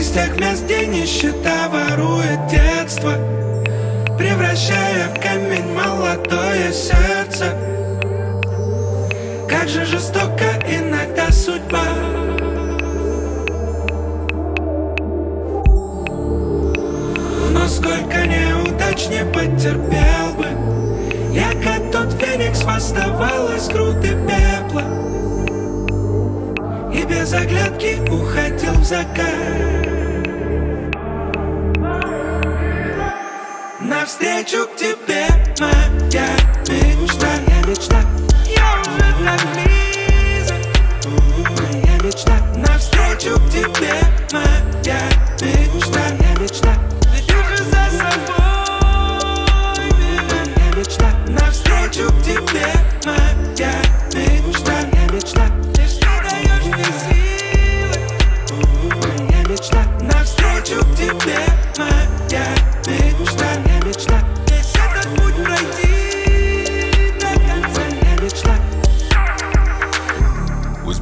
Тех мест, где нищета ворует детство Превращая в камень молодое сердце. Как же жестоко иногда судьба. Но сколько неудач не потерпел бы Я как тот феникс восставал из груды пепла И без оглядки уходил в закат Навстречу к тебе моя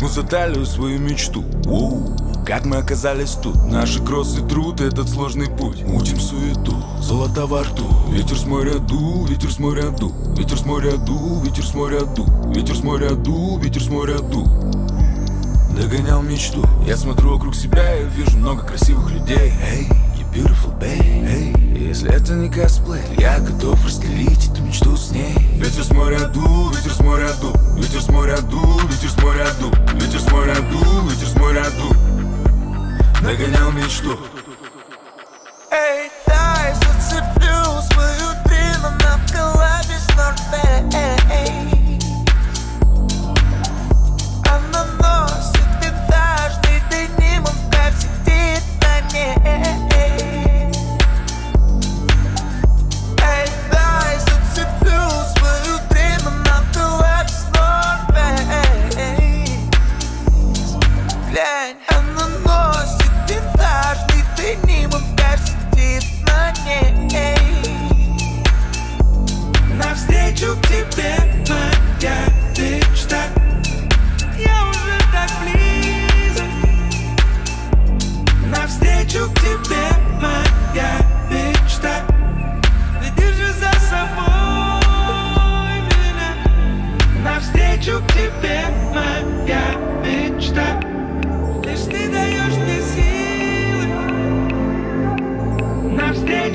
За талию свою мечту. Воу, Как мы оказались тут? Наши кроссы труд этот сложный путь. Мутим суету, золото во рту. Ветер с моря ду, ветер с моря ду. Ветер с моря ду, ветер с моря ду. Ветер с моря ду, ветер с моря ду. Догонял мечту. Я смотрю вокруг себя и вижу много красивых людей. You beautiful babe. Hey. Если это не косплей, я готов разделить эту мечту с ней. Ветер с моря ду, ветер с моря ду. Ветер с моря ду, ветер с моря ду. Ветер с моря ду, ветер с моря ду. Догонял мечту Глянь, она носит винтажный деним, он как сидит на ней Навстречу к тебе моя мечта Я уже так близок Навстречу к тебе моя мечта Веди же за собой меня Навстречу к тебе моя мечта